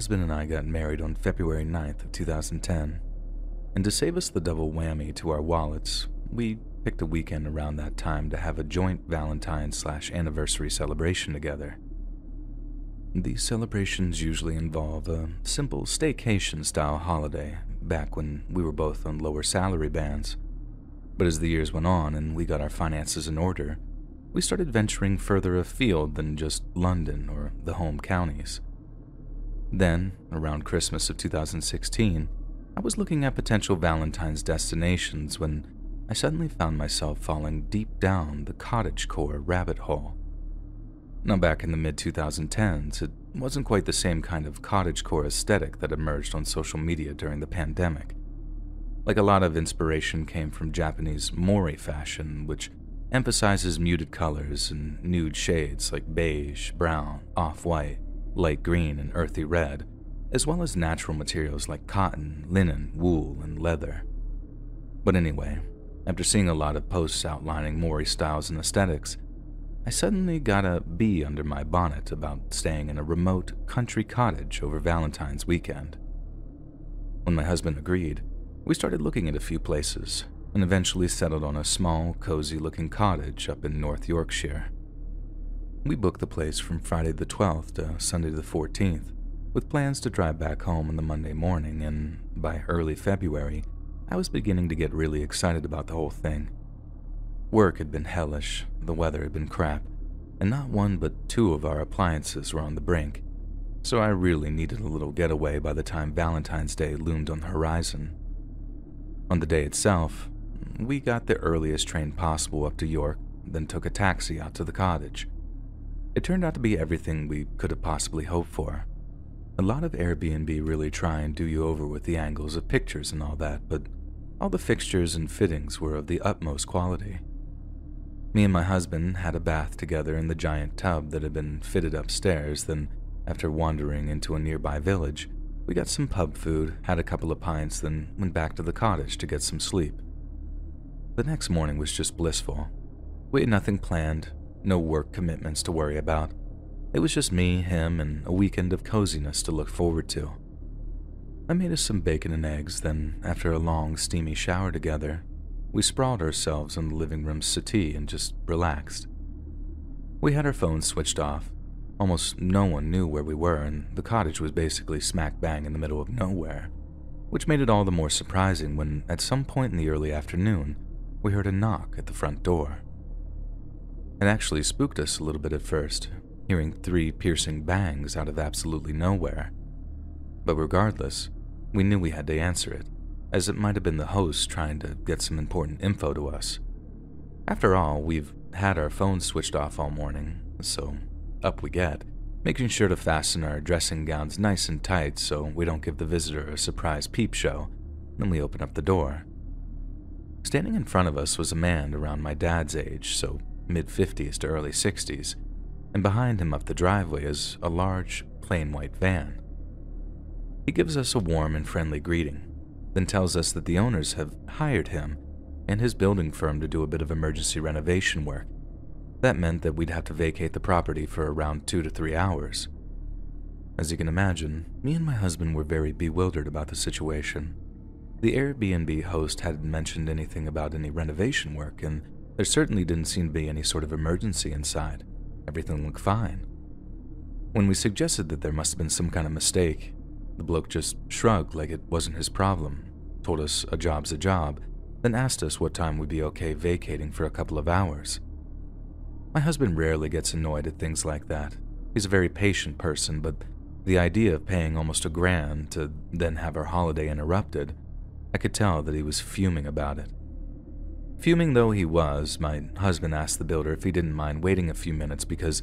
Husband and I got married on February 9th of 2010, and to save us the double whammy to our wallets, we picked a weekend around that time to have a joint Valentine slash anniversary celebration together. These celebrations usually involve a simple staycation style holiday back when we were both on lower salary bands. But as the years went on and we got our finances in order, we started venturing further afield than just London or the home counties. Then, around Christmas of 2016, I was looking at potential Valentine's destinations when I suddenly found myself falling deep down the cottagecore rabbit hole. Now, back in the mid 2010s, it wasn't quite the same kind of cottagecore aesthetic that emerged on social media during the pandemic. Like a lot of inspiration came from Japanese mori fashion, which emphasizes muted colors and nude shades like beige, brown, off white, light green, and earthy red, as well as natural materials like cotton, linen, wool, and leather. But anyway, after seeing a lot of posts outlining Mori styles and aesthetics, I suddenly got a bee under my bonnet about staying in a remote country cottage over Valentine's weekend. When my husband agreed, we started looking at a few places and eventually settled on a small, cozy looking cottage up in North Yorkshire. We booked the place from Friday the 12th to Sunday the 14th, with plans to drive back home on the Monday morning, and by early February, I was beginning to get really excited about the whole thing. Work had been hellish, the weather had been crap, and not one but two of our appliances were on the brink, so I really needed a little getaway by the time Valentine's Day loomed on the horizon. On the day itself, we got the earliest train possible up to York, then took a taxi out to the cottage. It turned out to be everything we could have possibly hoped for. A lot of Airbnb really try and do you over with the angles of pictures and all that, but all the fixtures and fittings were of the utmost quality. Me and my husband had a bath together in the giant tub that had been fitted upstairs, then, after wandering into a nearby village, we got some pub food, had a couple of pints, then went back to the cottage to get some sleep. The next morning was just blissful. We had nothing planned, no work commitments to worry about. It was just me, him, and a weekend of coziness to look forward to. I made us some bacon and eggs, then, after a long, steamy shower together, we sprawled ourselves on the living room settee and just relaxed. We had our phones switched off. Almost no one knew where we were, and the cottage was basically smack bang in the middle of nowhere, which made it all the more surprising when, at some point in the early afternoon, we heard a knock at the front door. It actually spooked us a little bit at first, hearing three piercing bangs out of absolutely nowhere. But regardless, we knew we had to answer it, as it might have been the host trying to get some important info to us. After all, we've had our phones switched off all morning, so up we get, making sure to fasten our dressing gowns nice and tight so we don't give the visitor a surprise peep show. Then we open up the door. Standing in front of us was a man around my dad's age, so mid 50s to early 60s, and behind him up the driveway is a large, plain white van. He gives us a warm and friendly greeting, then tells us that the owners have hired him and his building firm to do a bit of emergency renovation work. That meant that we'd have to vacate the property for around two to three hours. As you can imagine, me and my husband were very bewildered about the situation. The Airbnb host hadn't mentioned anything about any renovation work, and there certainly didn't seem to be any sort of emergency inside. Everything looked fine. When we suggested that there must have been some kind of mistake, the bloke just shrugged like it wasn't his problem, told us a job's a job, then asked us what time we'd be okay vacating for a couple of hours. My husband rarely gets annoyed at things like that. He's a very patient person, but the idea of paying almost a grand to then have our holiday interrupted, I could tell that he was fuming about it. Fuming though he was, my husband asked the builder if he didn't mind waiting a few minutes because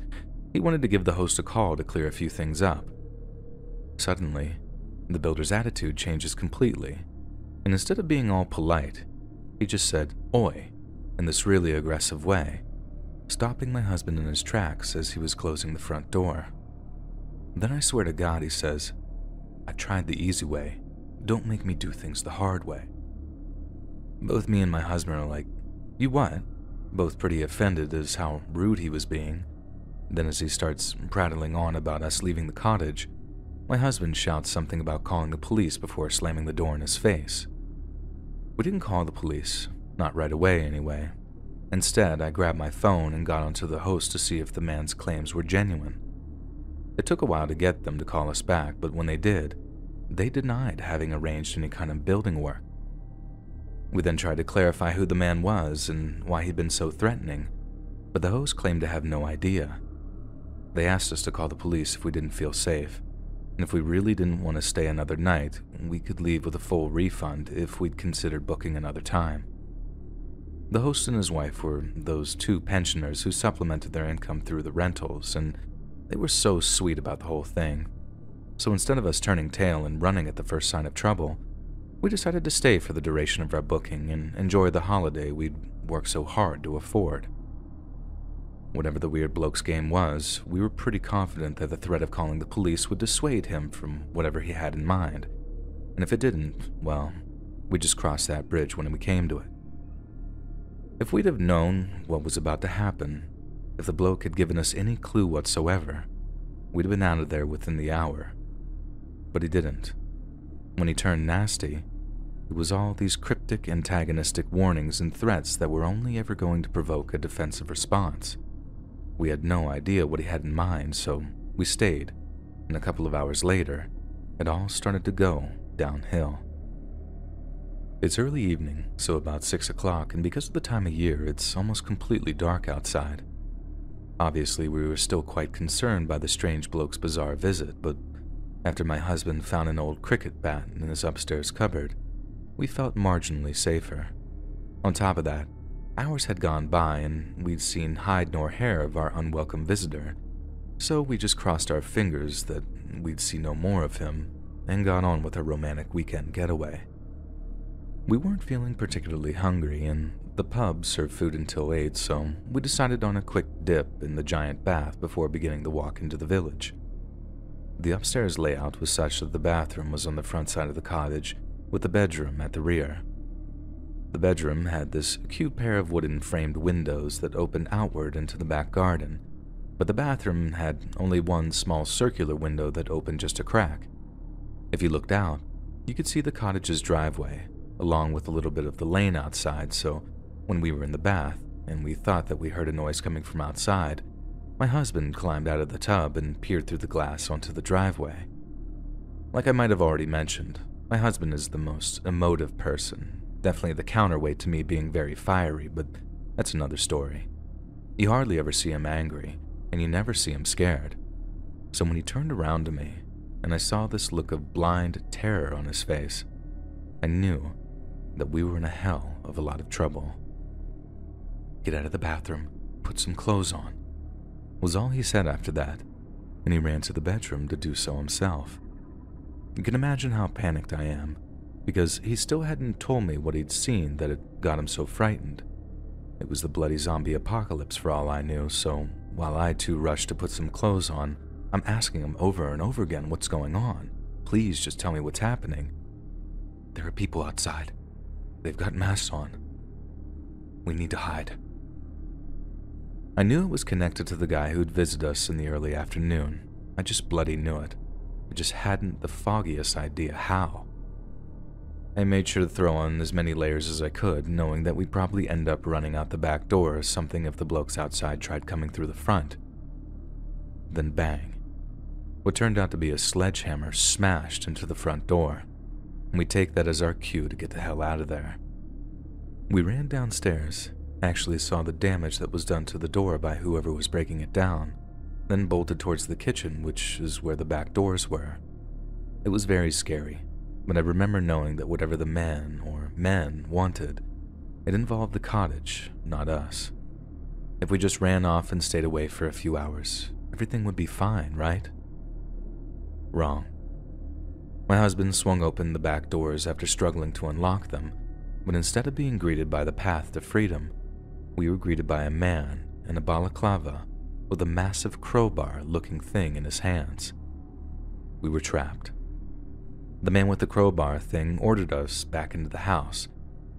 he wanted to give the host a call to clear a few things up. Suddenly, the builder's attitude changes completely, and instead of being all polite, he just said, Oi, in this really aggressive way, stopping my husband in his tracks as he was closing the front door. Then I swear to God, he says, I tried the easy way. Don't make me do things the hard way. Both me and my husband are like, You what? Both pretty offended as how rude he was being. Then, as he starts prattling on about us leaving the cottage, my husband shouts something about calling the police before slamming the door in his face. We didn't call the police, not right away anyway. Instead, I grabbed my phone and got onto the host to see if the man's claims were genuine. It took a while to get them to call us back, but when they did, they denied having arranged any kind of building work. We then tried to clarify who the man was and why he'd been so threatening, but the host claimed to have no idea. They asked us to call the police if we didn't feel safe, and if we really didn't want to stay another night, we could leave with a full refund if we'd considered booking another time. The host and his wife were those two pensioners who supplemented their income through the rentals, and they were so sweet about the whole thing. So instead of us turning tail and running at the first sign of trouble, we decided to stay for the duration of our booking and enjoy the holiday we'd worked so hard to afford. Whatever the weird bloke's game was, we were pretty confident that the threat of calling the police would dissuade him from whatever he had in mind. And if it didn't, well, we just crossed that bridge when we came to it. If we'd have known what was about to happen, if the bloke had given us any clue whatsoever, we'd have been out of there within the hour. But he didn't. When he turned nasty, it was all these cryptic antagonistic warnings and threats that were only ever going to provoke a defensive response. We had no idea what he had in mind, so we stayed, and a couple of hours later, it all started to go downhill. It's early evening, so about 6 o'clock, and because of the time of year, it's almost completely dark outside. Obviously, we were still quite concerned by the strange bloke's bizarre visit, but after my husband found an old cricket bat in his upstairs cupboard, we felt marginally safer. On top of that, hours had gone by and we'd seen hide nor hair of our unwelcome visitor, so we just crossed our fingers that we'd see no more of him and got on with our romantic weekend getaway. We weren't feeling particularly hungry, and the pub served food until 8, so we decided on a quick dip in the giant bath before beginning the walk into the village. The upstairs layout was such that the bathroom was on the front side of the cottage, with the bedroom at the rear. The bedroom had this cute pair of wooden framed windows that opened outward into the back garden, but the bathroom had only one small circular window that opened just a crack. If you looked out, you could see the cottage's driveway, along with a little bit of the lane outside, so when we were in the bath and we thought that we heard a noise coming from outside, my husband climbed out of the tub and peered through the glass onto the driveway. Like I might have already mentioned, my husband is the most emotive person, definitely the counterweight to me being very fiery, but that's another story. You hardly ever see him angry, and you never see him scared. So when he turned around to me, and I saw this look of blind terror on his face, I knew that we were in a hell of a lot of trouble. Get out of the bathroom, put some clothes on, was all he said after that, and he ran to the bedroom to do so himself. You can imagine how panicked I am, because he still hadn't told me what he'd seen that had got him so frightened. It was the bloody zombie apocalypse for all I knew, so while I too rushed to put some clothes on, I'm asking him over and over again what's going on. Please just tell me what's happening. There are people outside. They've got masks on. We need to hide. I knew it was connected to the guy who'd visit us in the early afternoon. I just bloody knew it. I just hadn't the foggiest idea how. I made sure to throw on as many layers as I could, knowing that we'd probably end up running out the back door or something if the blokes outside tried coming through the front. Then bang. What turned out to be a sledgehammer smashed into the front door, and we take that as our cue to get the hell out of there. We ran downstairs actually saw the damage that was done to the door by whoever was breaking it down, then bolted towards the kitchen, which is where the back doors were. It was very scary, but I remember knowing that whatever the man or men wanted, it involved the cottage, not us. If we just ran off and stayed away for a few hours, everything would be fine, right? Wrong. My husband swung open the back doors after struggling to unlock them, but instead of being greeted by the path to freedom, we were greeted by a man in a balaclava with a massive crowbar looking thing in his hands. We were trapped. The man with the crowbar thing ordered us back into the house,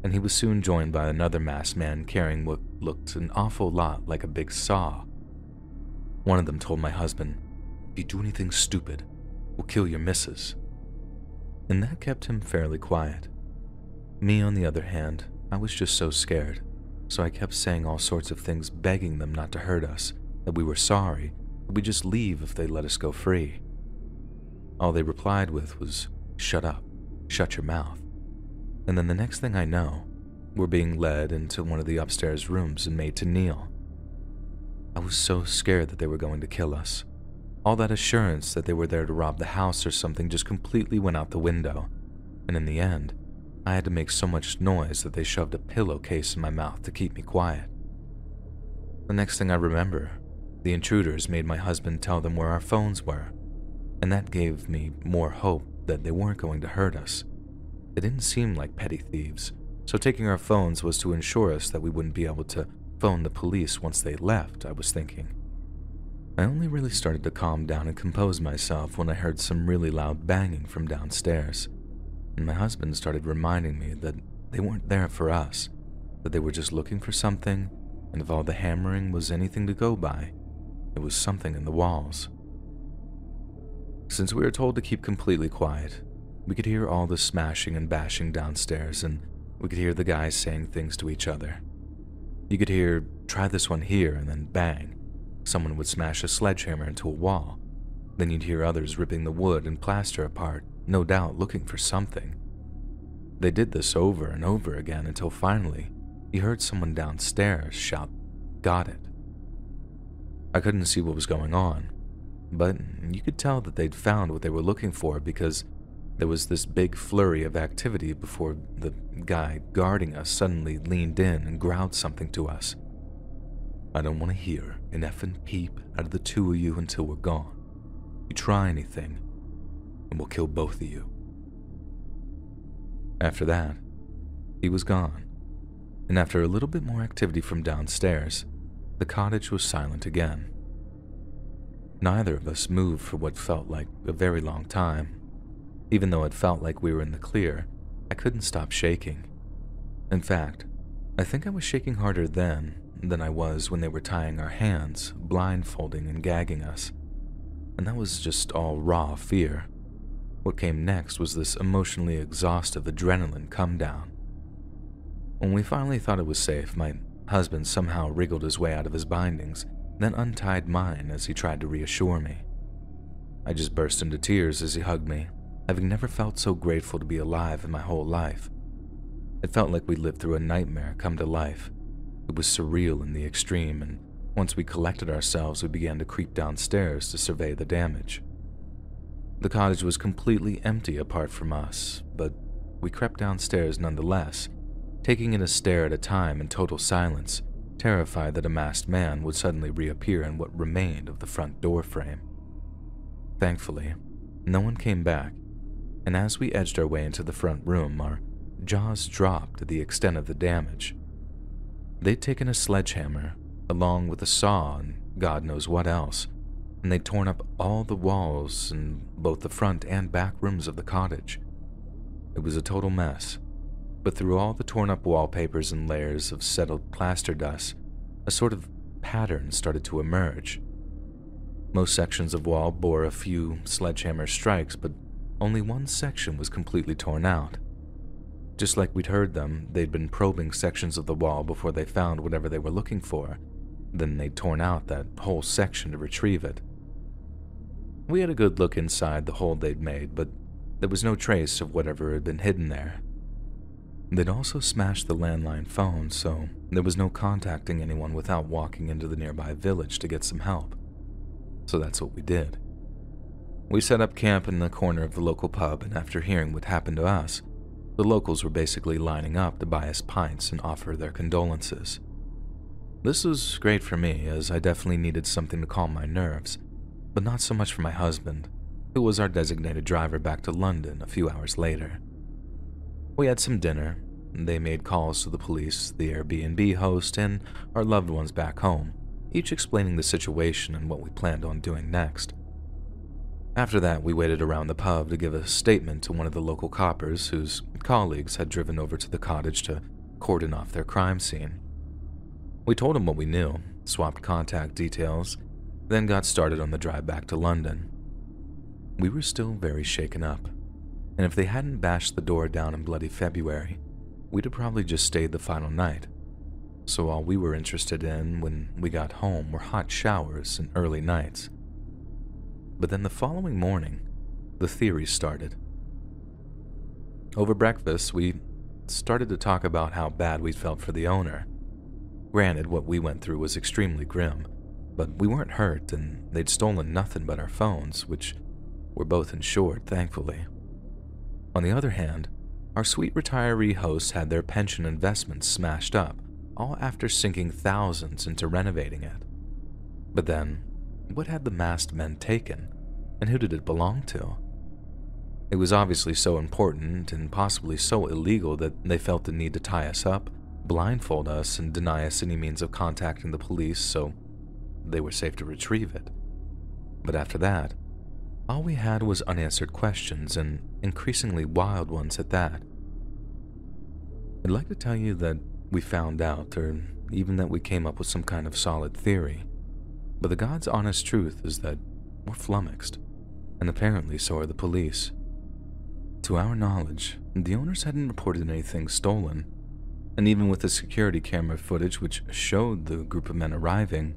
and he was soon joined by another masked man carrying what looked an awful lot like a big saw. One of them told my husband, If you do anything stupid, We'll kill your missus. And that kept him fairly quiet. Me, on the other hand, I was just so scared, so I kept saying all sorts of things begging them not to hurt us, that we were sorry, that we'd just leave if they let us go free. All they replied with was, Shut up, shut your mouth. And then the next thing I know, we're being led into one of the upstairs rooms and made to kneel. I was so scared that they were going to kill us. All that assurance that they were there to rob the house or something just completely went out the window, and in the end, I had to make so much noise that they shoved a pillowcase in my mouth to keep me quiet. The next thing I remember, the intruders made my husband tell them where our phones were, and that gave me more hope that they weren't going to hurt us. They didn't seem like petty thieves, so taking our phones was to ensure us that we wouldn't be able to phone the police once they left, I was thinking. I only really started to calm down and compose myself when I heard some really loud banging from downstairs, and my husband started reminding me that they weren't there for us, that they were just looking for something, and if all the hammering was anything to go by, it was something in the walls. Since we were told to keep completely quiet, we could hear all the smashing and bashing downstairs, and we could hear the guys saying things to each other. You could hear, try this one here, and then bang. Someone would smash a sledgehammer into a wall. Then you'd hear others ripping the wood and plaster apart, no doubt looking for something. They did this over and over again until finally, he heard someone downstairs shout, Got it. I couldn't see what was going on, but you could tell that they'd found what they were looking for because there was this big flurry of activity before the guy guarding us suddenly leaned in and growled something to us. I don't want to hear an effing peep out of the two of you until we're gone. You try anything, and we'll kill both of you. After that, he was gone, and after a little bit more activity from downstairs, the cottage was silent again. Neither of us moved for what felt like a very long time. Even though it felt like we were in the clear, I couldn't stop shaking. In fact, I think I was shaking harder then than I was when they were tying our hands, blindfolding and gagging us. And that was just all raw fear. What came next was this emotionally exhaustive adrenaline come down. When we finally thought it was safe, my husband somehow wriggled his way out of his bindings then untied mine as he tried to reassure me. I just burst into tears as he hugged me, having never felt so grateful to be alive in my whole life. It felt like we'd lived through a nightmare come to life. It was surreal in the extreme, and once we collected ourselves, we began to creep downstairs to survey the damage. The cottage was completely empty apart from us, but we crept downstairs nonetheless, taking in a stare at a time in total silence terrified that a masked man would suddenly reappear in what remained of the front door frame. Thankfully, no one came back, and as we edged our way into the front room, our jaws dropped at the extent of the damage. They'd taken a sledgehammer, along with a saw and God knows what else, and they'd torn up all the walls in both the front and back rooms of the cottage. It was a total mess, but through all the torn up wallpapers and layers of settled plaster dust, a sort of pattern started to emerge. Most sections of wall bore a few sledgehammer strikes, but only one section was completely torn out. Just like we'd heard them, they'd been probing sections of the wall before they found whatever they were looking for. Then they'd torn out that whole section to retrieve it. We had a good look inside the hole they'd made, but there was no trace of whatever had been hidden there. They'd also smashed the landline phone, so there was no contacting anyone without walking into the nearby village to get some help. So that's what we did. We set up camp in the corner of the local pub, and after hearing what happened to us, the locals were basically lining up to buy us pints and offer their condolences. This was great for me, as I definitely needed something to calm my nerves, but not so much for my husband, who was our designated driver back to London a few hours later. We had some dinner. They made calls to the police, the Airbnb host, and our loved ones back home, each explaining the situation and what we planned on doing next. After that, we waited around the pub to give a statement to one of the local coppers whose colleagues had driven over to the cottage to cordon off their crime scene. We told him what we knew, swapped contact details, then got started on the drive back to London. we were still very shaken up, and if they hadn't bashed the door down in bloody February, we'd have probably just stayed the final night. So all we were interested in when we got home were hot showers and early nights. But then the following morning, the theories started. Over breakfast, we started to talk about how bad we felt for the owner. Granted, what we went through was extremely grim, but we weren't hurt and they'd stolen nothing but our phones, which were both insured, thankfully. On the other hand, our sweet retiree hosts had their pension investments smashed up, all after sinking thousands into renovating it. But then, what had the masked men taken, and who did it belong to? It was obviously so important and possibly so illegal that they felt the need to tie us up, blindfold us, and deny us any means of contacting the police so they were safe to retrieve it. But after that, all we had was unanswered questions and increasingly wild ones at that. I'd like to tell you that we found out, or even that we came up with some kind of solid theory, but the God's honest truth is that we're flummoxed, and apparently so are the police. To our knowledge, the owners hadn't reported anything stolen, and even with the security camera footage which showed the group of men arriving,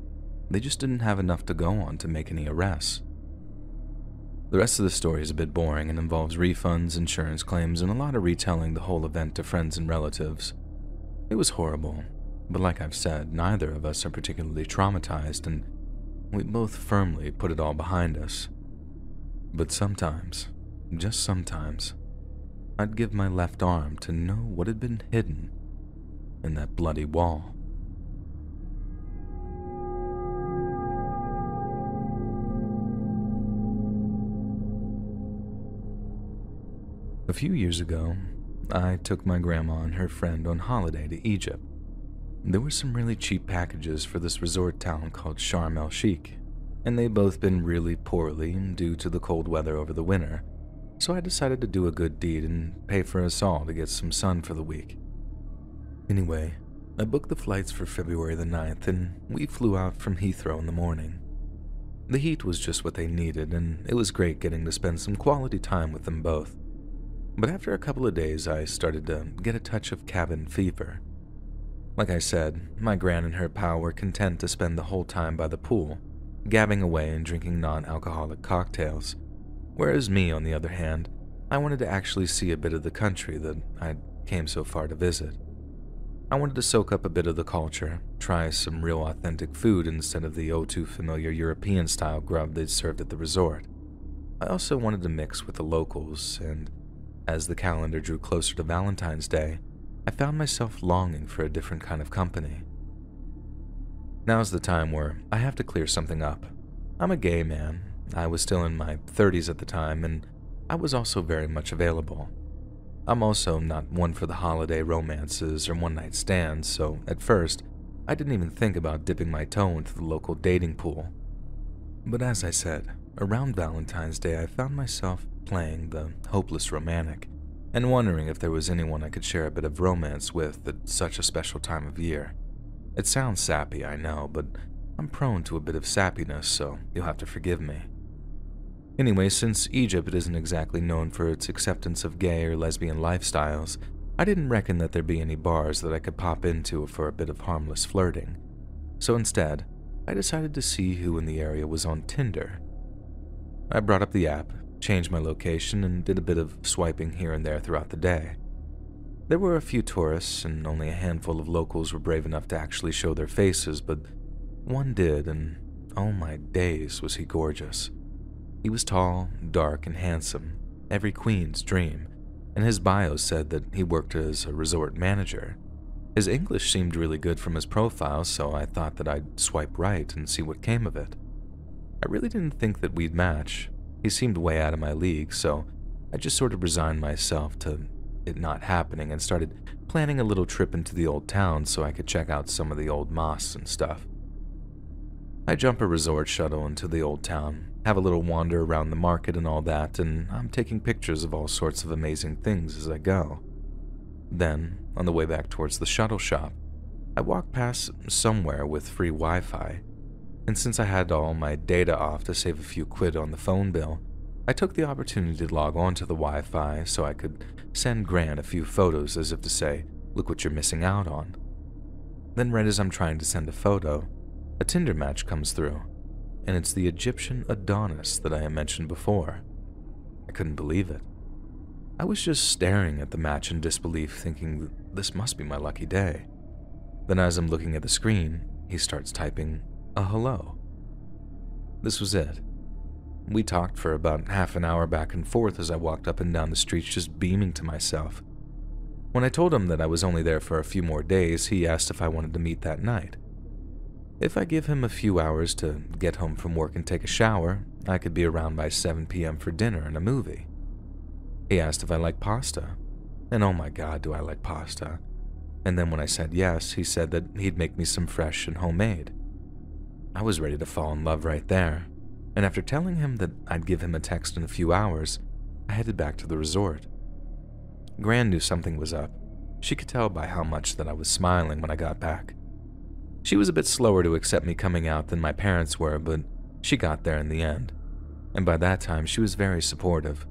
they just didn't have enough to go on to make any arrests. The rest of the story is a bit boring and involves refunds, insurance claims, and a lot of retelling the whole event to friends and relatives. It was horrible, but like I've said, neither of us are particularly traumatized, and we both firmly put it all behind us. But sometimes, just sometimes, I'd give my left arm to know what had been hidden in that bloody wall. A few years ago, I took my grandma and her friend on holiday to Egypt. There were some really cheap packages for this resort town called Sharm el Sheikh, and they'd both been really poorly due to the cold weather over the winter, so I decided to do a good deed and pay for us all to get some sun for the week. Anyway, I booked the flights for February the 9th and we flew out from Heathrow in the morning. The heat was just what they needed, and it was great getting to spend some quality time with them both. But after a couple of days, I started to get a touch of cabin fever. Like I said, my gran and her pal were content to spend the whole time by the pool, gabbing away and drinking non alcoholic cocktails, Whereas me, on the other hand, I wanted to actually see a bit of the country that I came so far to visit. I wanted to soak up a bit of the culture, try some real authentic food instead of the oh too familiar European style grub they'd served at the resort. I also wanted to mix with the locals, and as the calendar drew closer to Valentine's Day, I found myself longing for a different kind of company. Now's the time where I have to clear something up. I'm a gay man, I was still in my 30s at the time, and I was also very much available. I'm also not one for the holiday romances or one night stands, so at first, I didn't even think about dipping my toe into the local dating pool. But as I said, around Valentine's Day, I found myself playing the hopeless romantic and wondering if there was anyone I could share a bit of romance with at such a special time of year. It sounds sappy, I know, but I'm prone to a bit of sappiness, so you'll have to forgive me. Anyway, since Egypt isn't exactly known for its acceptance of gay or lesbian lifestyles, I didn't reckon that there'd be any bars that I could pop into for a bit of harmless flirting. So instead, I decided to see who in the area was on Tinder. I brought up the app, changed my location, and did a bit of swiping here and there throughout the day. There were a few tourists, and only a handful of locals were brave enough to actually show their faces, but one did, and oh my days was he gorgeous. He was tall, dark, and handsome, every queen's dream, and his bio said that he worked as a resort manager. His English seemed really good from his profile, so I thought that I'd swipe right and see what came of it. I really didn't think that we'd match. He seemed way out of my league, so I just sort of resigned myself to it not happening and started planning a little trip into the old town so I could check out some of the old mosques and stuff. I jump a resort shuttle into the old town, have a little wander around the market and all that, and I'm taking pictures of all sorts of amazing things as I go. Then, on the way back towards the shuttle shop, I walk past somewhere with free Wi Fi, and since I had all my data off to save a few quid on the phone bill, I took the opportunity to log on to the Wi Fi so I could send Gran a few photos as if to say, Look what you're missing out on. Then, right as I'm trying to send a photo, a Tinder match comes through, and it's the Egyptian Adonis that I had mentioned before. I couldn't believe it. I was just staring at the match in disbelief, thinking this must be my lucky day. Then, as I'm looking at the screen, he starts typing a hello. This was it. We talked for about half an hour back and forth as I walked up and down the streets, just beaming to myself. When I told him that I was only there for a few more days, he asked if I wanted to meet that night. If I give him a few hours to get home from work and take a shower, I could be around by 7 p.m. for dinner and a movie. He asked if I like pasta, and oh my god, do I like pasta. And then when I said yes, he said that he'd make me some fresh and homemade. I was ready to fall in love right there, and after telling him that I'd give him a text in a few hours, I headed back to the resort. Gran knew something was up. She could tell by how much that I was smiling when I got back. She was a bit slower to accept me coming out than my parents were, but she got there in the end. And by that time, she was very supportive.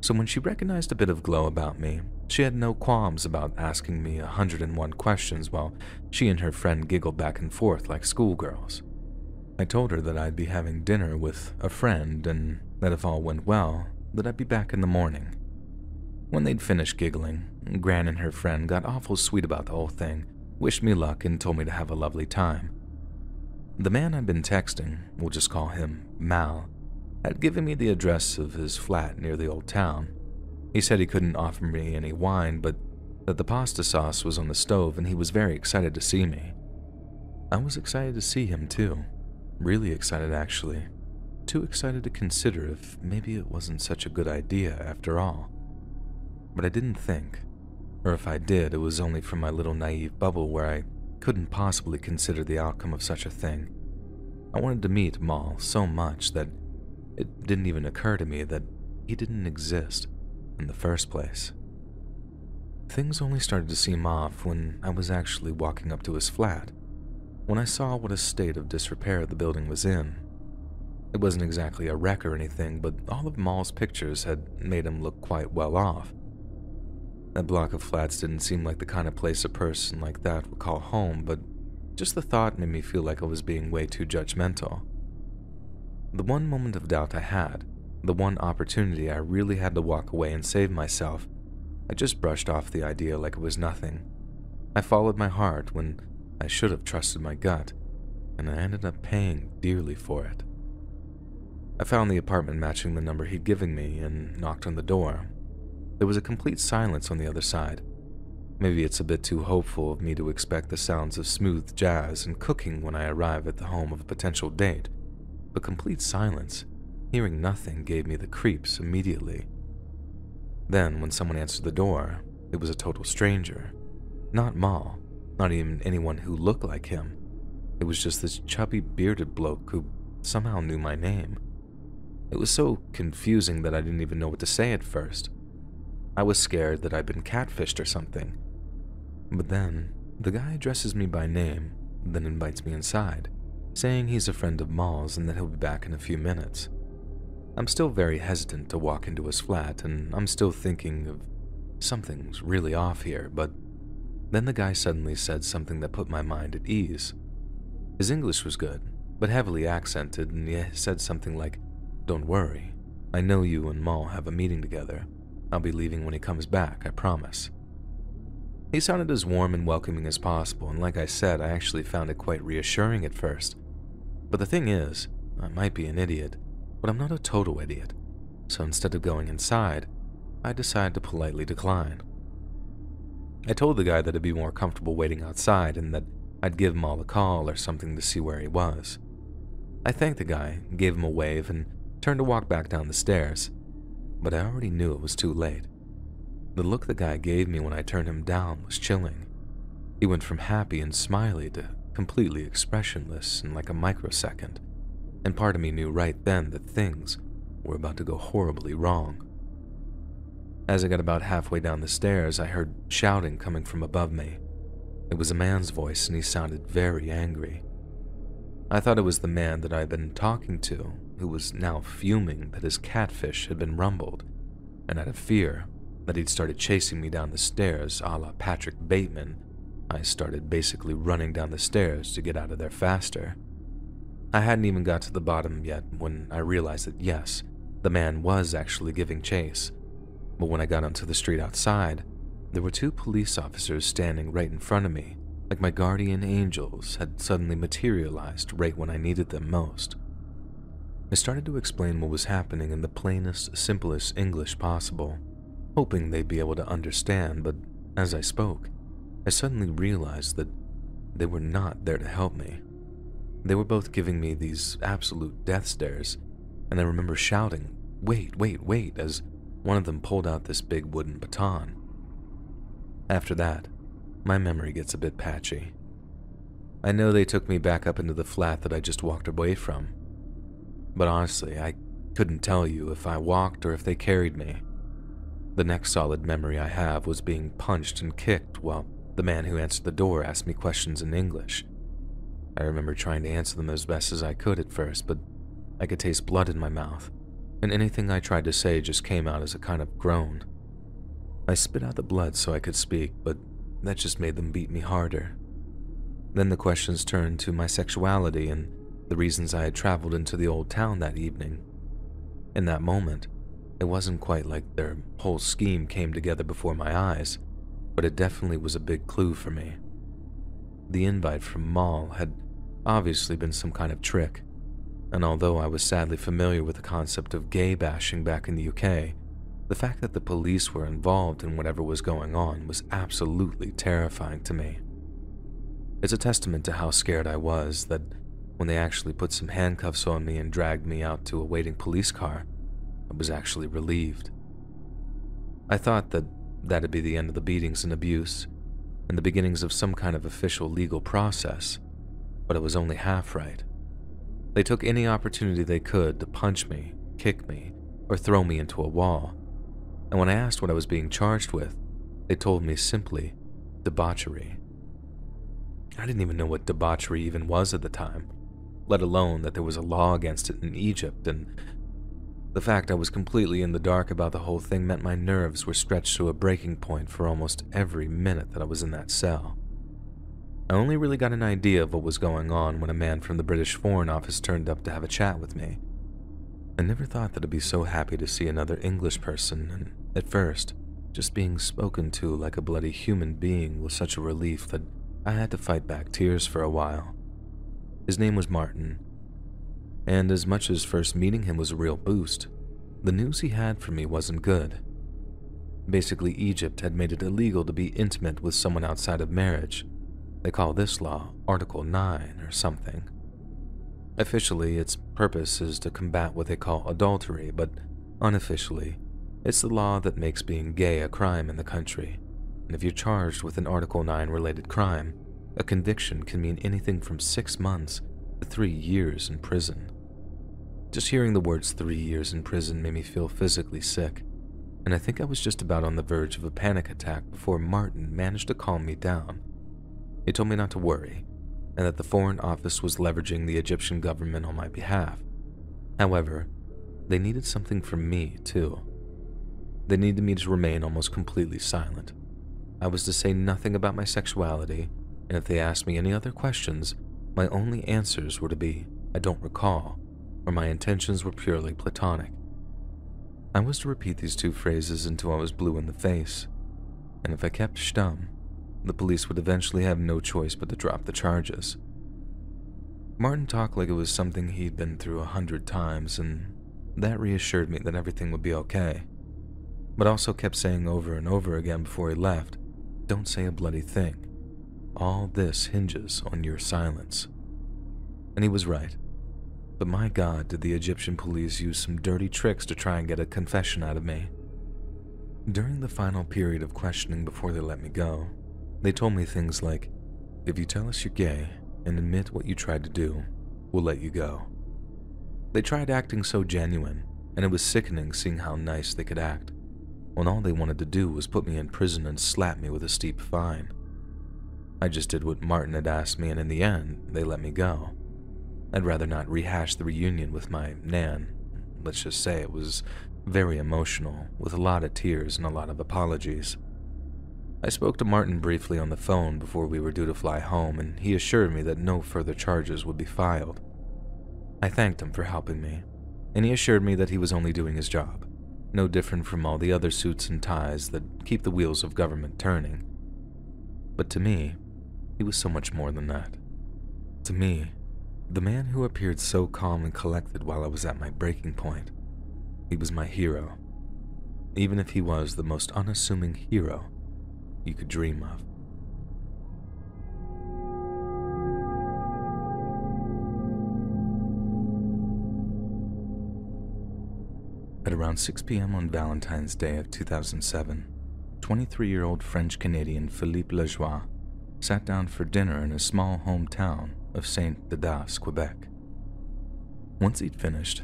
So when she recognized a bit of glow about me, she had no qualms about asking me a 101 questions while she and her friend giggled back and forth like schoolgirls. I told her that I'd be having dinner with a friend and that if all went well, that I'd be back in the morning. When they'd finished giggling, Gran and her friend got awful sweet about the whole thing, wished me luck, and told me to have a lovely time. The man I'd been texting, we'll just call him Mal, had given me the address of his flat near the old town. He said he couldn't offer me any wine, but that the pasta sauce was on the stove and he was very excited to see me. I was excited to see him too. Really excited, actually. Too excited to consider if maybe it wasn't such a good idea after all. But I didn't think. Or if I did, it was only from my little naive bubble where I couldn't possibly consider the outcome of such a thing. I wanted to meet Mal so much that it didn't even occur to me that he didn't exist in the first place. Things only started to seem off when I was actually walking up to his flat, when I saw what a state of disrepair the building was in. It wasn't exactly a wreck or anything, but all of Mal's pictures had made him look quite well off. That block of flats didn't seem like the kind of place a person like that would call home, but just the thought made me feel like I was being way too judgmental. The one moment of doubt I had, the one opportunity I really had to walk away and save myself, I just brushed off the idea like it was nothing. I followed my heart when I should have trusted my gut, and I ended up paying dearly for it. I found the apartment matching the number he'd given me and knocked on the door, there was a complete silence on the other side. Maybe it's a bit too hopeful of me to expect the sounds of smooth jazz and cooking when I arrive at the home of a potential date, but complete silence, hearing nothing, gave me the creeps immediately. Then, when someone answered the door, it was a total stranger. Not Mal, not even anyone who looked like him. It was just this chubby, bearded bloke who somehow knew my name. It was so confusing that I didn't even know what to say at first. I was scared that I'd been catfished or something. But then, the guy addresses me by name, then invites me inside, saying he's a friend of Mal's and that he'll be back in a few minutes. I'm still very hesitant to walk into his flat, and I'm still thinking of something's really off here, but then the guy suddenly said something that put my mind at ease. His English was good, but heavily accented, and he said something like, Don't worry, I know you and Mal have a meeting together. I'll be leaving when he comes back, I promise. He sounded as warm and welcoming as possible, and like I said, I actually found it quite reassuring at first. But the thing is, I might be an idiot, but I'm not a total idiot. So instead of going inside, I decided to politely decline. I told the guy that it'd be more comfortable waiting outside and that I'd give Mal a call or something to see where he was. I thanked the guy, gave him a wave, and turned to walk back down the stairs but I already knew it was too late. The look the guy gave me when I turned him down was chilling. He went from happy and smiley to completely expressionless in like a microsecond, and part of me knew right then that things were about to go horribly wrong. As I got about halfway down the stairs, I heard shouting coming from above me. It was a man's voice, and he sounded very angry. I thought it was the man that I had been talking to, who was now fuming that his catfish had been rumbled, and out of fear that he'd started chasing me down the stairs a la Patrick Bateman, I started basically running down the stairs to get out of there faster. I hadn't even got to the bottom yet when I realized that yes, the man was actually giving chase. But when I got onto the street outside, there were two police officers standing right in front of me, like my guardian angels had suddenly materialized right when I needed them most. I started to explain what was happening in the plainest, simplest English possible, hoping they'd be able to understand, but as I spoke, I suddenly realized that they were not there to help me. They were both giving me these absolute death stares, and I remember shouting, Wait, wait, wait, as one of them pulled out this big wooden baton. After that, my memory gets a bit patchy. I know they took me back up into the flat that I just walked away from, but honestly, I couldn't tell you if I walked or if they carried me. The next solid memory I have was being punched and kicked while the man who answered the door asked me questions in English. I remember trying to answer them as best as I could at first, but I could taste blood in my mouth, and anything I tried to say just came out as a kind of groan. I spit out the blood so I could speak, but that just made them beat me harder. Then the questions turned to my sexuality and the reasons I had traveled into the old town that evening. In that moment, it wasn't quite like their whole scheme came together before my eyes, but it definitely was a big clue for me. The invite from Mal had obviously been some kind of trick, and although I was sadly familiar with the concept of gay bashing back in the UK, the fact that the police were involved in whatever was going on was absolutely terrifying to me. It's a testament to how scared I was that when they actually put some handcuffs on me and dragged me out to a waiting police car, I was actually relieved. I thought that that'd be the end of the beatings and abuse, and the beginnings of some kind of official legal process, but it was only half right. They took any opportunity they could to punch me, kick me, or throw me into a wall, and when I asked what I was being charged with, they told me simply debauchery. I didn't even know what debauchery even was at the time, let alone that there was a law against it in Egypt, and the fact I was completely in the dark about the whole thing meant my nerves were stretched to a breaking point for almost every minute that I was in that cell. I only really got an idea of what was going on when a man from the British Foreign Office turned up to have a chat with me. I never thought that I'd be so happy to see another English person, and at first, just being spoken to like a bloody human being was such a relief that I had to fight back tears for a while. His name was Martin, and as much as first meeting him was a real boost, the news he had for me wasn't good. Basically, Egypt had made it illegal to be intimate with someone outside of marriage, they call this law Article 9 or something. Officially, its purpose is to combat what they call adultery, but unofficially, it's the law that makes being gay a crime in the country. And if you're charged with an Article 9 related crime, a conviction can mean anything from six months to three years in prison. Just hearing the words three years in prison made me feel physically sick, and I think I was just about on the verge of a panic attack before Martin managed to calm me down he told me not to worry, and that the Foreign Office was leveraging the Egyptian government on my behalf. However, they needed something from me, too. They needed me to remain almost completely silent. I was to say nothing about my sexuality, and if they asked me any other questions, my only answers were to be, I don't recall, or my intentions were purely platonic. I was to repeat these two phrases until I was blue in the face, and if I kept stum, the police would eventually have no choice but to drop the charges. Martin talked like it was something he'd been through a hundred times, and that reassured me that everything would be okay. But also kept saying over and over again before he left, Don't say a bloody thing. All this hinges on your silence. And he was right. But my god, did the Egyptian police use some dirty tricks to try and get a confession out of me. During the final period of questioning before they let me go, they told me things like, if you tell us you're gay and admit what you tried to do, we'll let you go. They tried acting so genuine, and it was sickening seeing how nice they could act, when all they wanted to do was put me in prison and slap me with a steep fine. I just did what Martin had asked me, and in the end, they let me go. I'd rather not rehash the reunion with my Nan. Let's just say it was very emotional, with a lot of tears and a lot of apologies. I spoke to Martin briefly on the phone before we were due to fly home, and he assured me that no further charges would be filed. I thanked him for helping me, and he assured me that he was only doing his job, no different from all the other suits and ties that keep the wheels of government turning. But to me, he was so much more than that. To me, the man who appeared so calm and collected while I was at my breaking point, he was my hero. Even if he was the most unassuming hero you could dream of. At around 6 p.m. on Valentine's Day of 2007, 23 year old French Canadian Philippe Lajoie sat down for dinner in his small hometown of Saint Didace, Quebec. Once he'd finished,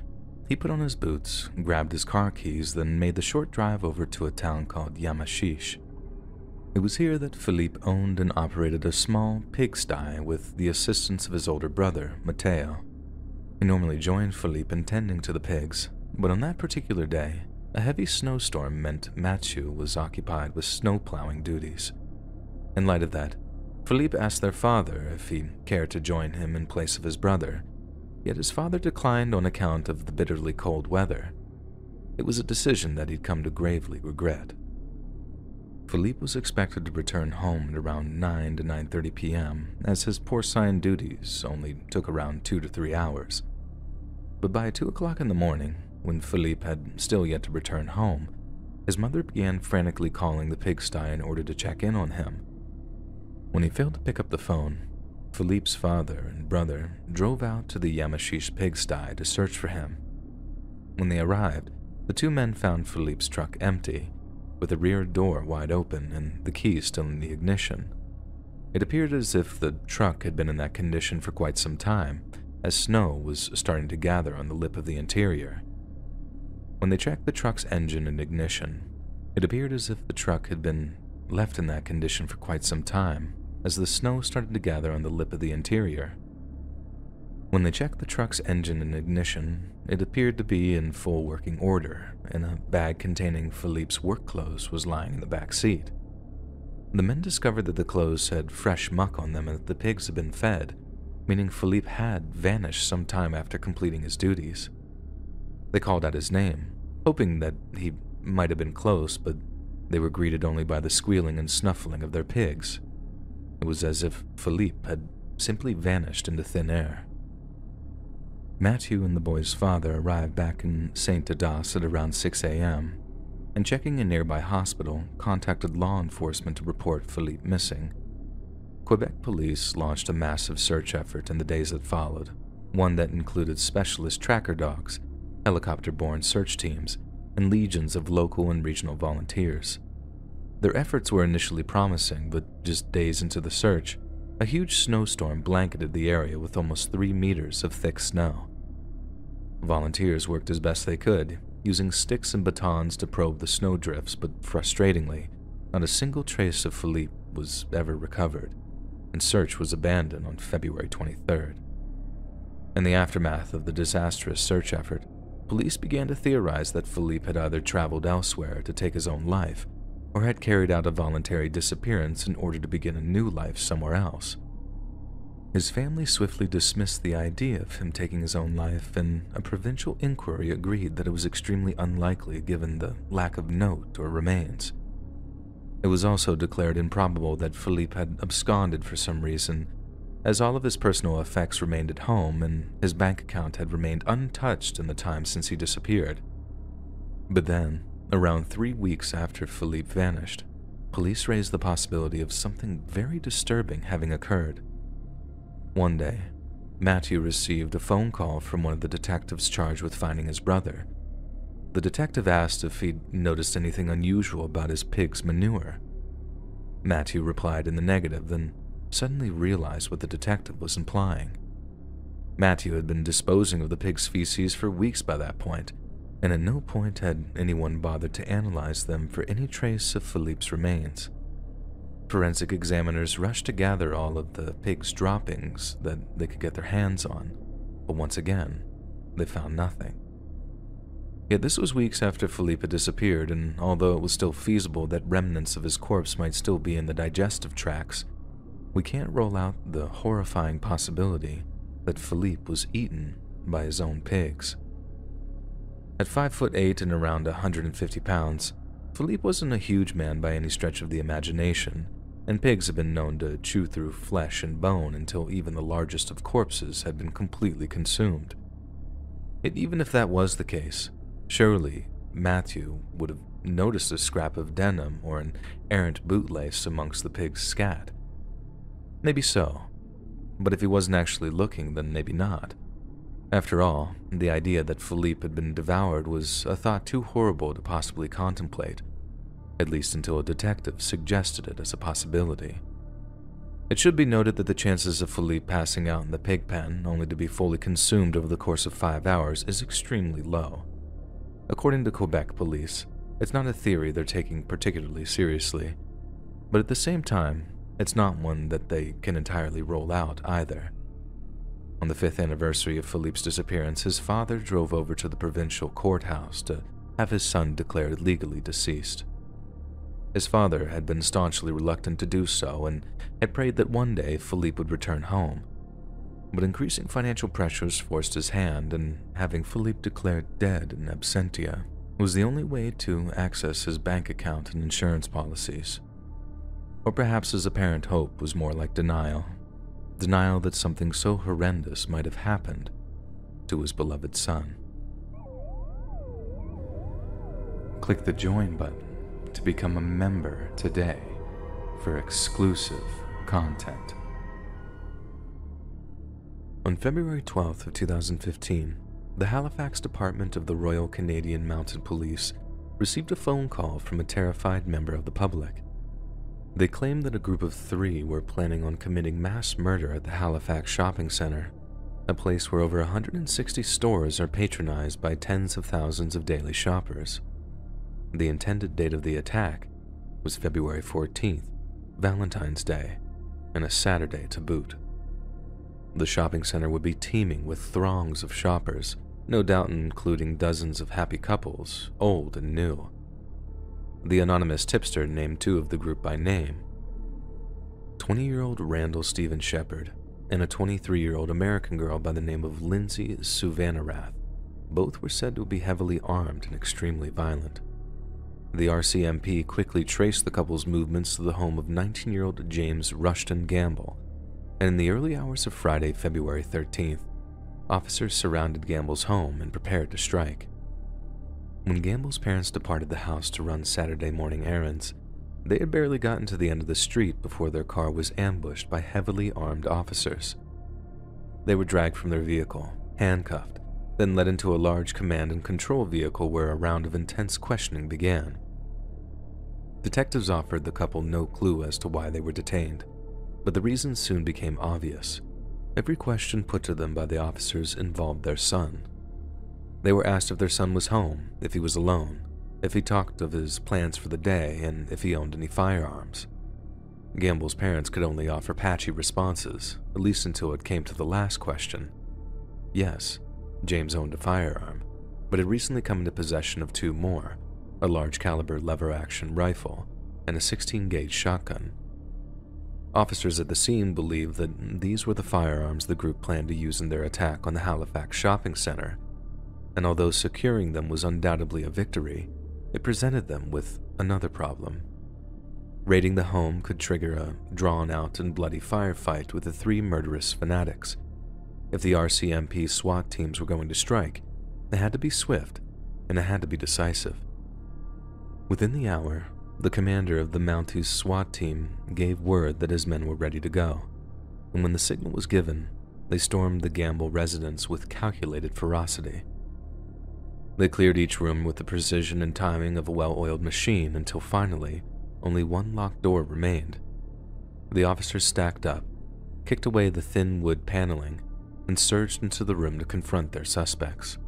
he put on his boots, grabbed his car keys, then made the short drive over to a town called Yamachiche. It was here that Philippe owned and operated a small pigsty with the assistance of his older brother, Mathieu. He normally joined Philippe in tending to the pigs, but on that particular day, a heavy snowstorm meant Mathieu was occupied with snow plowing duties. In light of that, Philippe asked their father if he cared to join him in place of his brother, yet his father declined on account of the bitterly cold weather. It was a decision that he'd come to gravely regret. Philippe was expected to return home at around 9 to 9:30 p.m., as his porcine duties only took around 2 to 3 hours. But by 2 o'clock in the morning, when Philippe had still yet to return home, his mother began frantically calling the pigsty in order to check in on him. When he failed to pick up the phone, Philippe's father and brother drove out to the Yamachiche pigsty to search for him. When they arrived, the two men found Philippe's truck empty, with the rear door wide open and the key still in the ignition. It appeared as if the truck had been in that condition for quite some time, as snow was starting to gather on the lip of the interior. When they checked the truck's engine and ignition, it appeared as if the truck had been left in that condition for quite some time, as the snow started to gather on the lip of the interior. When they checked the truck's engine and ignition, it appeared to be in full working order, and a bag containing Philippe's work clothes was lying in the back seat. The men discovered that the clothes had fresh muck on them and that the pigs had been fed, meaning Philippe had vanished some time after completing his duties. They called out his name, hoping that he might have been close, but they were greeted only by the squealing and snuffling of their pigs. It was as if Philippe had simply vanished into thin air. Matthew and the boy's father arrived back in St. Didace at around 6 a.m., and checking a nearby hospital, contacted law enforcement to report Philippe missing. Quebec police launched a massive search effort in the days that followed, one that included specialist tracker dogs, helicopter borne search teams, and legions of local and regional volunteers. Their efforts were initially promising, but just days into the search, a huge snowstorm blanketed the area with almost three meters of thick snow. Volunteers worked as best they could, using sticks and batons to probe the snowdrifts, but frustratingly, not a single trace of Philippe was ever recovered, and search was abandoned on February 23rd. In the aftermath of the disastrous search effort, police began to theorize that Philippe had either traveled elsewhere to take his own life or had carried out a voluntary disappearance in order to begin a new life somewhere else. His family swiftly dismissed the idea of him taking his own life, and a provincial inquiry agreed that it was extremely unlikely given the lack of note or remains. It was also declared improbable that Philippe had absconded for some reason as all of his personal effects remained at home and his bank account had remained untouched in the time since he disappeared. But then, around three weeks after Philippe vanished, police raised the possibility of something very disturbing having occurred. One day, Matthew received a phone call from one of the detectives charged with finding his brother. The detective asked if he'd noticed anything unusual about his pig's manure. Matthew replied in the negative, then suddenly realized what the detective was implying. Matthew had been disposing of the pig's feces for weeks by that point, and at no point had anyone bothered to analyze them for any trace of Philippe's remains. Forensic examiners rushed to gather all of the pig's droppings that they could get their hands on, but once again, they found nothing. Yet this was weeks after had disappeared, and although it was still feasible that remnants of his corpse might still be in the digestive tracts, we can't rule out the horrifying possibility that Philippe was eaten by his own pigs. At 5 foot 8 and around 150 pounds, Philippe wasn't a huge man by any stretch of the imagination, and pigs have been known to chew through flesh and bone until even the largest of corpses had been completely consumed. Yet even if that was the case, surely Matthew would have noticed a scrap of denim or an errant bootlace amongst the pig's scat. Maybe so, but if he wasn't actually looking, then maybe not. After all, the idea that Philippe had been devoured was a thought too horrible to possibly contemplate, at least until a detective suggested it as a possibility. It should be noted that the chances of Philippe passing out in the pig pen only to be fully consumed over the course of five hours is extremely low. According to Quebec police, it's not a theory they're taking particularly seriously, but at the same time, it's not one that they can entirely roll out either. On the fifth anniversary of Philippe's disappearance, his father drove over to the provincial courthouse to have his son declared legally deceased. His father had been staunchly reluctant to do so and had prayed that one day Philippe would return home. But increasing financial pressures forced his hand, and having Philippe declared dead in absentia was the only way to access his bank account and insurance policies. Or perhaps his apparent hope was more like denial denial that something so horrendous might have happened to his beloved son. Click the join button to become a member today for exclusive content. On February 12th of 2015, the Halifax Department of the Royal Canadian Mounted Police received a phone call from a terrified member of the public. They claimed that a group of three were planning on committing mass murder at the Halifax Shopping Center, a place where over 160 stores are patronized by tens of thousands of daily shoppers. The intended date of the attack was February 14th, Valentine's Day, and a Saturday to boot. The shopping center would be teeming with throngs of shoppers, no doubt including dozens of happy couples, old and new. The anonymous tipster named two of the group by name 20 year old Randall Steven Shepherd and a 23 year old American girl by the name of Lindsay Souvannarath. Both were said to be heavily armed and extremely violent. The RCMP quickly traced the couple's movements to the home of 19 year old James Rushton Gamble, and in the early hours of Friday, February 13th, officers surrounded Gamble's home and prepared to strike. When Gamble's parents departed the house to run Saturday morning errands, they had barely gotten to the end of the street before their car was ambushed by heavily armed officers. They were dragged from their vehicle, handcuffed, then led into a large command and control vehicle where a round of intense questioning began. Detectives offered the couple no clue as to why they were detained, but the reasons soon became obvious. Every question put to them by the officers involved their son. They were asked if their son was home, if he was alone, if he talked of his plans for the day, and if he owned any firearms. Gamble's parents could only offer patchy responses, at least until it came to the last question. Yes, James owned a firearm, but had recently come into possession of two more a large caliber lever action rifle and a 16 gauge shotgun. Officers at the scene believed that these were the firearms the group planned to use in their attack on the Halifax shopping center and although securing them was undoubtedly a victory, it presented them with another problem. Raiding the home could trigger a drawn out and bloody firefight with the three murderous fanatics. If the RCMP SWAT teams were going to strike, they had to be swift and it had to be decisive. Within the hour, the commander of the Mounties SWAT team gave word that his men were ready to go, and when the signal was given, they stormed the Gamble residence with calculated ferocity. They cleared each room with the precision and timing of a well oiled machine until finally, only one locked door remained. The officers stacked up, kicked away the thin wood paneling, and surged into the room to confront their suspects.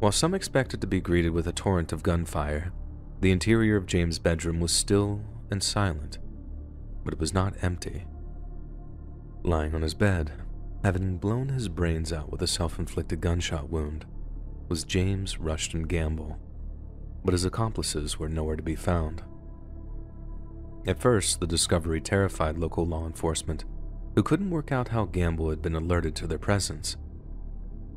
While some expected to be greeted with a torrent of gunfire, the interior of James' bedroom was still and silent, but it was not empty. Lying on his bed, having blown his brains out with a self inflicted gunshot wound, was James Rushton Gamble, but his accomplices were nowhere to be found. At first, the discovery terrified local law enforcement, who couldn't work out how Gamble had been alerted to their presence.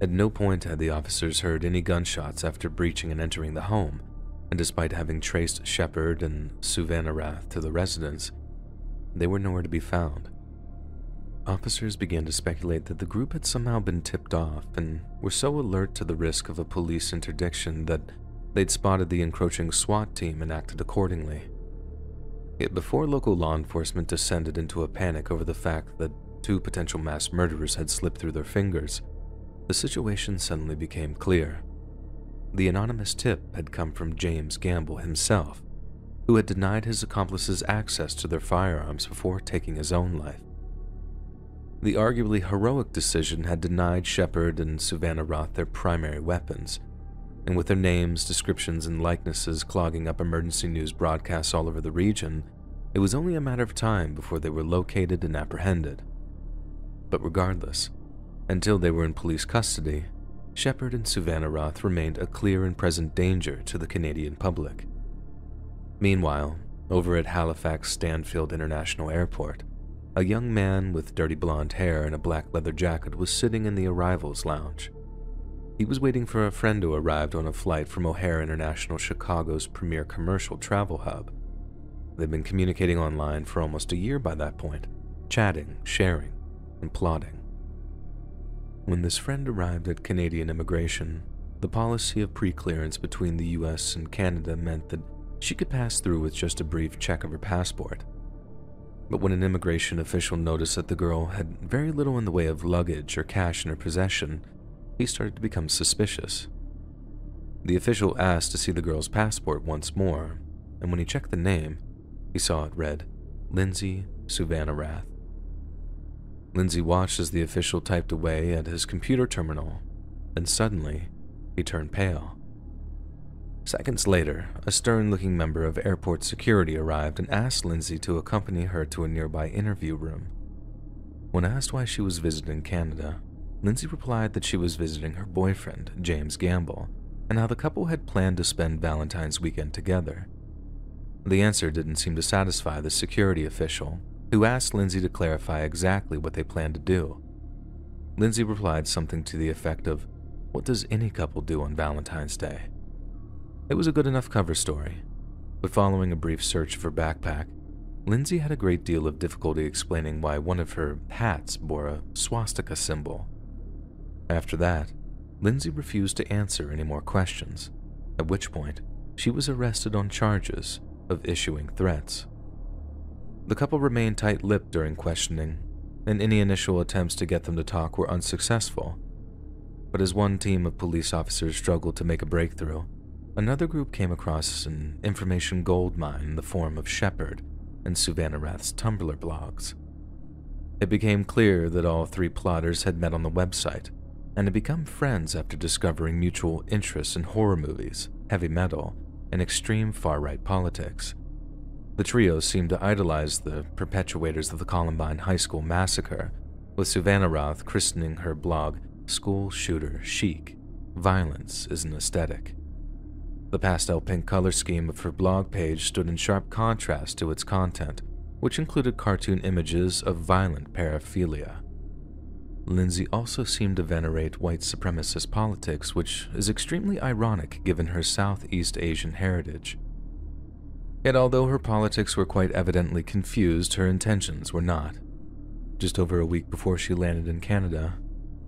At no point had the officers heard any gunshots after breaching and entering the home, and despite having traced Shepherd and Souvannarath to the residence, they were nowhere to be found. Officers began to speculate that the group had somehow been tipped off and were so alert to the risk of a police interdiction that they'd spotted the encroaching SWAT team and acted accordingly. Yet before local law enforcement descended into a panic over the fact that two potential mass murderers had slipped through their fingers, the situation suddenly became clear. The anonymous tip had come from James Gamble himself, who had denied his accomplices access to their firearms before taking his own life. The arguably heroic decision had denied Shepherd and Souvannarath their primary weapons, and with their names, descriptions, and likenesses clogging up emergency news broadcasts all over the region, it was only a matter of time before they were located and apprehended. But regardless, until they were in police custody, Shepherd and Souvannarath remained a clear and present danger to the Canadian public. Meanwhile, over at Halifax Stanfield International Airport, a young man with dirty blonde hair and a black leather jacket was sitting in the arrivals lounge. He was waiting for a friend who arrived on a flight from O'Hare International, Chicago's premier commercial travel hub. They'd been communicating online for almost a year by that point, chatting, sharing, and plotting. When this friend arrived at Canadian immigration, the policy of pre-clearance between the US and Canada meant that she could pass through with just a brief check of her passport but when an immigration official noticed that the girl had very little in the way of luggage or cash in her possession, he started to become suspicious. The official asked to see the girl's passport once more, and when he checked the name, he saw it read Lindsay Souvannarath. Lindsay watched as the official typed away at his computer terminal, and suddenly, he turned pale. Seconds later, a stern looking member of airport security arrived and asked Lindsay to accompany her to a nearby interview room. When asked why she was visiting Canada, Lindsay replied that she was visiting her boyfriend, James Gamble, and how the couple had planned to spend Valentine's weekend together. The answer didn't seem to satisfy the security official, who asked Lindsay to clarify exactly what they planned to do. Lindsay replied something to the effect of, What does any couple do on Valentine's Day? It was a good enough cover story, but following a brief search for backpack, Lindsay had a great deal of difficulty explaining why one of her hats bore a swastika symbol. After that, Lindsay refused to answer any more questions, at which point she was arrested on charges of issuing threats. The couple remained tight lipped during questioning, and any initial attempts to get them to talk were unsuccessful. But as one team of police officers struggled to make a breakthrough, Another group came across an information goldmine in the form of Shepherd and Souvannarath's Tumblr blogs. It became clear that all three plotters had met on the website and had become friends after discovering mutual interests in horror movies, heavy metal, and extreme far right politics. The trio seemed to idolize the perpetuators of the Columbine High School massacre, with Savannah Souvannarath christening her blog School Shooter Chic Violence is an Aesthetic. The pastel pink color scheme of her blog page stood in sharp contrast to its content, which included cartoon images of violent paraphilia. Lindsay also seemed to venerate white supremacist politics, which is extremely ironic given her Southeast Asian heritage. Yet, although her politics were quite evidently confused, her intentions were not. Just over a week before she landed in Canada,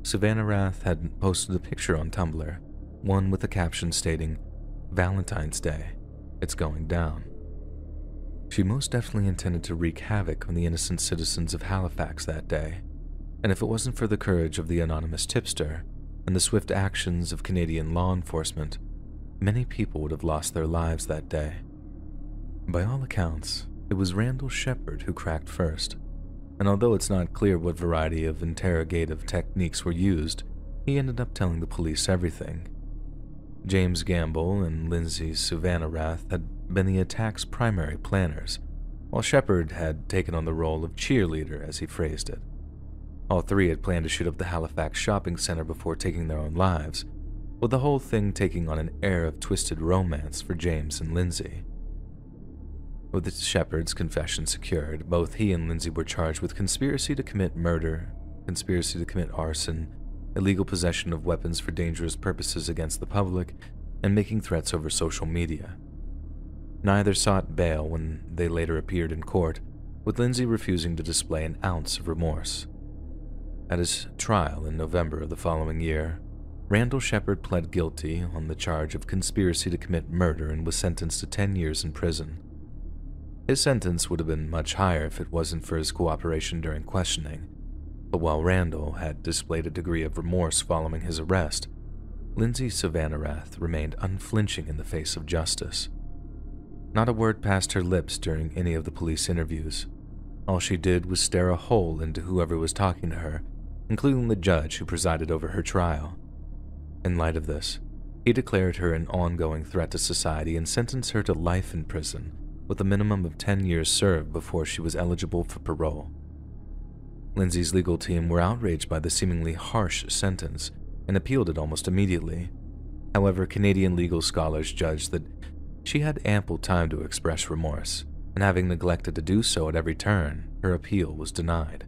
Souvannarath had posted a picture on Tumblr, one with a caption stating, Valentine's Day. It's going down. She most definitely intended to wreak havoc on the innocent citizens of Halifax that day, and if it wasn't for the courage of the anonymous tipster and the swift actions of Canadian law enforcement, many people would have lost their lives that day. By all accounts, it was Randall Shepherd who cracked first, and although it's not clear what variety of interrogative techniques were used, he ended up telling the police everything James Gamble and Lindsay Souvannarath had been the attack's primary planners, while Shepherd had taken on the role of cheerleader, as he phrased it. All three had planned to shoot up the Halifax shopping center before taking their own lives, with the whole thing taking on an air of twisted romance for James and Lindsay. With Shepherd's confession secured, both he and Lindsay were charged with conspiracy to commit murder, conspiracy to commit arson, illegal possession of weapons for dangerous purposes against the public, and making threats over social media. Neither sought bail when they later appeared in court, with Lindsay refusing to display an ounce of remorse. At his trial in November of the following year, Randall Shepherd pled guilty on the charge of conspiracy to commit murder and was sentenced to 10 years in prison. His sentence would have been much higher if it wasn't for his cooperation during questioning, but while Randall had displayed a degree of remorse following his arrest, Lindsay Souvannarath remained unflinching in the face of justice. Not a word passed her lips during any of the police interviews. All she did was stare a hole into whoever was talking to her, including the judge who presided over her trial. In light of this, he declared her an ongoing threat to society and sentenced her to life in prison, with a minimum of 10 years served before she was eligible for parole. Lindsay's legal team were outraged by the seemingly harsh sentence and appealed it almost immediately. However, Canadian legal scholars judged that she had ample time to express remorse, and having neglected to do so at every turn, her appeal was denied.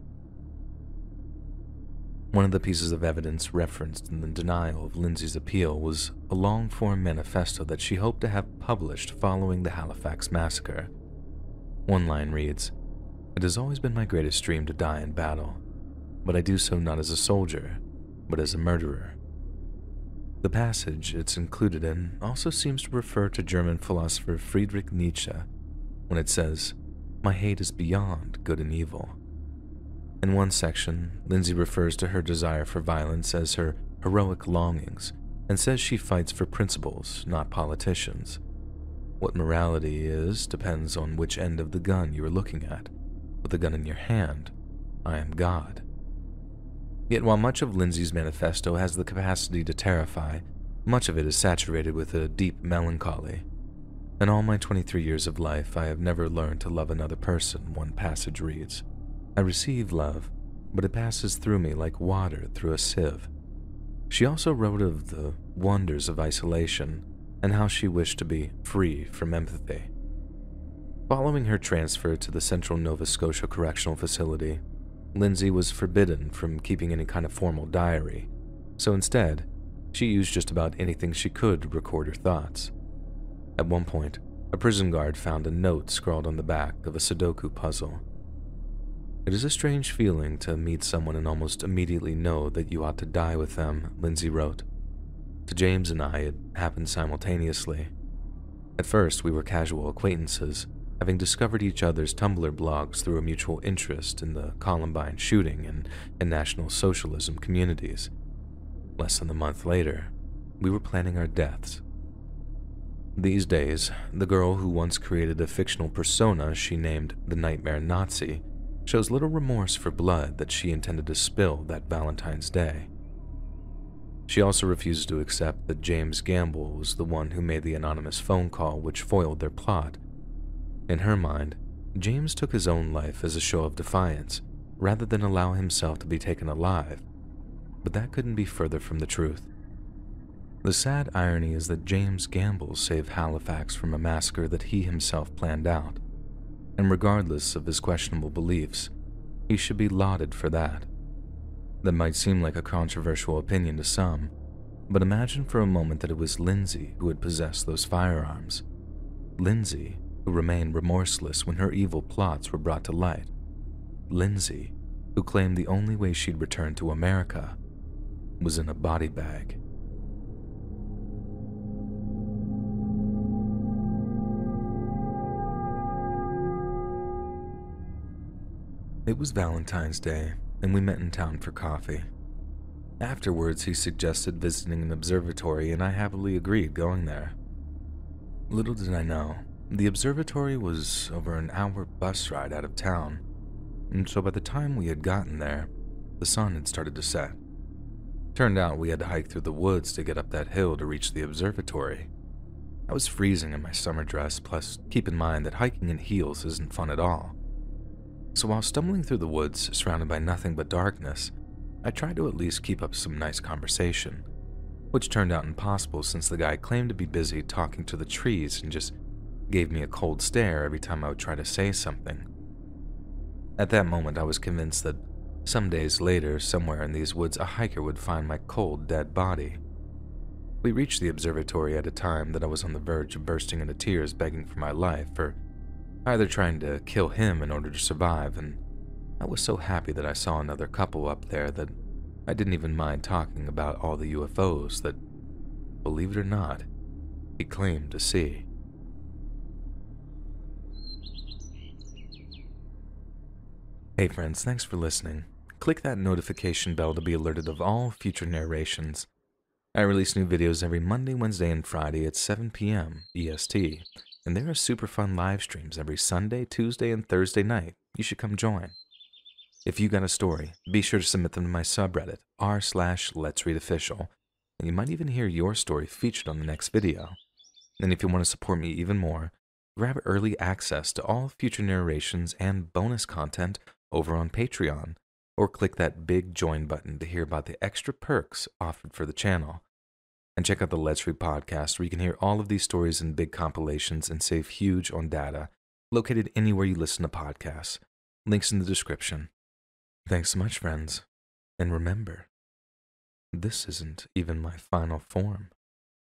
One of the pieces of evidence referenced in the denial of Lindsay's appeal was a long form manifesto that she hoped to have published following the Halifax massacre. One line reads It has always been my greatest dream to die in battle, but I do so not as a soldier, but as a murderer. The passage it's included in also seems to refer to German philosopher Friedrich Nietzsche when it says, My hate is beyond good and evil. In one section, Lindsay refers to her desire for violence as her heroic longings and says she fights for principles, not politicians. What morality is depends on which end of the gun you are looking at. With the gun in your hand, I am God. Yet while much of Lindsay's manifesto has the capacity to terrify, much of it is saturated with a deep melancholy. In all my 23 years of life, I have never learned to love another person, one passage reads. I receive love, but it passes through me like water through a sieve. She also wrote of the wonders of isolation and how she wished to be free from empathy. Following her transfer to the Central Nova Scotia Correctional Facility, Lindsay was forbidden from keeping any kind of formal diary, so instead, she used just about anything she could to record her thoughts. At one point, a prison guard found a note scrawled on the back of a Sudoku puzzle. It is a strange feeling to meet someone and almost immediately know that you ought to die with them, Lindsay wrote. To James and I, it happened simultaneously. At first, we were casual acquaintances, having discovered each other's Tumblr blogs through a mutual interest in the Columbine shooting and in National Socialism communities. Less than a month later, we were planning our deaths. These days, the girl who once created a fictional persona she named the Nightmare Nazi shows little remorse for blood that she intended to spill that Valentine's Day. She also refuses to accept that James Gamble was the one who made the anonymous phone call which foiled their plot. In her mind, James took his own life as a show of defiance rather than allow himself to be taken alive, but that couldn't be further from the truth. The sad irony is that James Gamble saved Halifax from a massacre that he himself planned out and regardless of his questionable beliefs, he should be lauded for that. That might seem like a controversial opinion to some, but imagine for a moment that it was Lindsay who had possessed those firearms. Lindsay, who remained remorseless when her evil plots were brought to light. Lindsay, who claimed the only way she'd return to America was in a body bag. It was Valentine's Day, and we met in town for coffee. Afterwards, he suggested visiting an observatory, and I happily agreed going there. Little did I know, the observatory was over an hour bus ride out of town, and so by the time we had gotten there, the sun had started to set. Turned out we had to hike through the woods to get up that hill to reach the observatory. I was freezing in my summer dress, plus, keep in mind that hiking in heels isn't fun at all. So while stumbling through the woods, surrounded by nothing but darkness, I tried to at least keep up some nice conversation, which turned out impossible since the guy claimed to be busy talking to the trees and just gave me a cold stare every time I would try to say something. At that moment, I was convinced that some days later, somewhere in these woods, a hiker would find my cold, dead body. We reached the observatory at a time that I was on the verge of bursting into tears, begging for my life, for either trying to kill him in order to survive, and I was so happy that I saw another couple up there that I didn't even mind talking about all the UFOs that, believe it or not, he claimed to see. Hey friends, thanks for listening. Click that notification bell to be alerted of all future narrations. I release new videos every Monday, Wednesday, and Friday at 7 p.m. EST, and there are super fun live streams every Sunday, Tuesday, and Thursday night. You should come join. If you got a story, be sure to submit them to my subreddit, r slash let's read official, and you might even hear your story featured on the next video. And if you want to support me even more, grab early access to all future narrations and bonus content over on Patreon, or click that big join button to hear about the extra perks offered for the channel. And check out the Let's Read podcast where you can hear all of these stories in big compilations and save huge on data, located anywhere you listen to podcasts. Links in the description. Thanks so much, friends. And remember, this isn't even my final form.